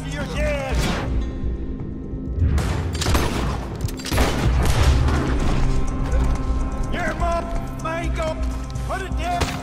after your dad! Your mom, put it down!